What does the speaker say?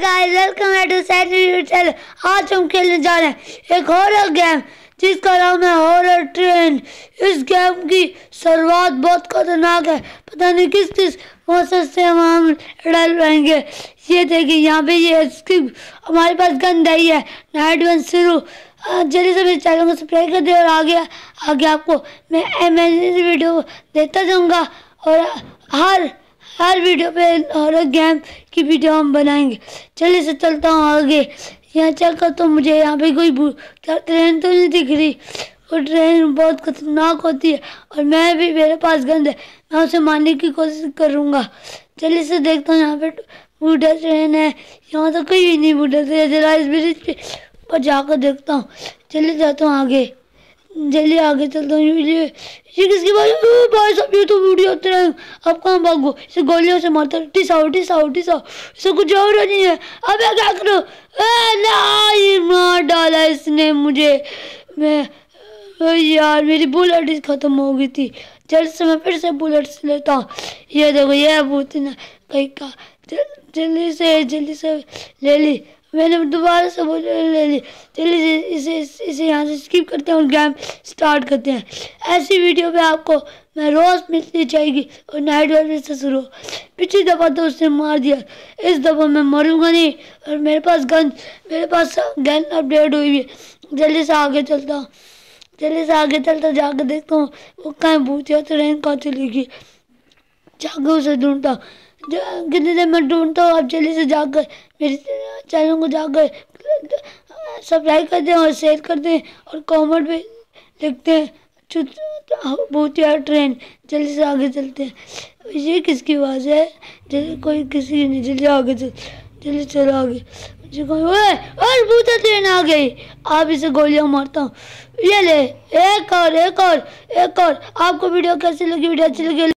Welcome back to सैट channel आज हम खेलने जा रहे हैं एक हॉरर गेम जिसका नाम है हॉरर ट्रेन इस गेम की शुरुआत बहुत खतरनाक है। पता नहीं किस किस मौसम से हम हम डल रहेंगे ये देखिए, यहाँ पे ये स्किप हमारे पास गन दही है। नाइट वन शुरू। जल्दी से मेरे चैनल को सब्सक्राइब कर दे और आगे आगे आपको मैं एमएनसी वीडियो देता जाऊँगा। और हर हर वीडियो पे हर गेम की वीडियो हम बनाएँगे। चलिए से चलता हूँ आगे। यहाँ चलकर तो मुझे यहाँ पे कोई ट्रेन तो नहीं दिख रही। वो ट्रेन बहुत खतरनाक होती है और मैं भी, मेरे पास गंद है। मैं उसे मारने की कोशिश करूँगा। चलिए से देखता हूँ यहाँ पे बूढ़ा ट्रेन है। यहाँ तो कहीं भी नहीं बूढ़ा ट्रेन जरा इस ब्रिज पर जाकर देखता हूँ। चले जाता हूँ आगे। जल्दी आगे चलता हूँ, ये ये किसकी भाई भाई साहब, ये तो वीडियो होते हैं। अब कहाँ भागो? इसे गोलियों से मारता टिस आओ टिस आओ टिस। आओ इसे कुछ और नहीं है अब क्या करो? नहीं, मार डाला इसने मुझे। मैं यार, मेरी बुलेट ख़त्म हो गई थी। जल्द से मैं फिर से बुलेट से लेता हूँ। ये देखो, ये भूत ना कहीं का जल्दी से जल्दी से ले ली। मैंने दोबारा से वो ले ली चलिए इसे इसे यहाँ से स्किप करते हैं और गेम स्टार्ट करते हैं। ऐसी वीडियो पे आपको मैं रोज़ मिलती जाएगी और नाइट वाले से शुरू। पिछली दफ़ा तो उसने मार दिया। इस दफ़ा मैं मरूँगा नहीं और मेरे पास गन मेरे पास गन अपडेट हुई है। जल्दी से आगे चलता जल्दी से आगे चलता जाकर देखता हूँ। वो कहीं भूतिया ट्रेन कहाँ चलेगी जाकर उसे ढूंढता कितनी देर में ढूंढता हूँ, आप जल्दी से जाकर मेरे चैनल को जाकर सब्सक्राइब कर दें और शेयर कर दें और कमेंट भी लिखते हैं बहुत यार ट्रेन जल्दी से आगे चलते हैं। ये किसकी आवाज़ है? जल्दी कोई किसी की नहीं, जल्दी आगे चल जल्दी चलो आगे। मुझे कोई और भूत ट्रेन आ गई। आप इसे गोलियाँ मारता हूँ। ये ले, एक और एक और एक और। आपको वीडियो कैसी लगी? वीडियो अच्छी लगी?